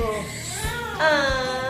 Um,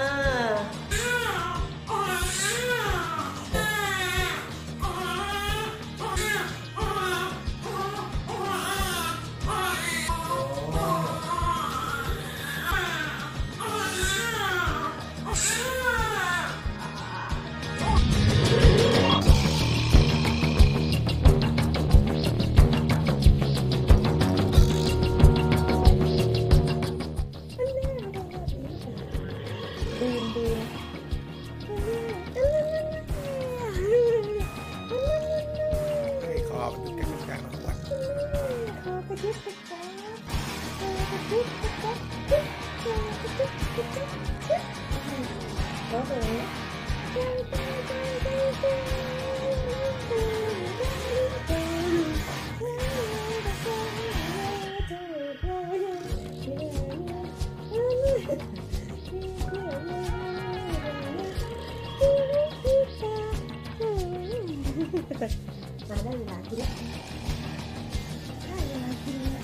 duyun-duyun hey, まだ裏切る。まだ裏切る。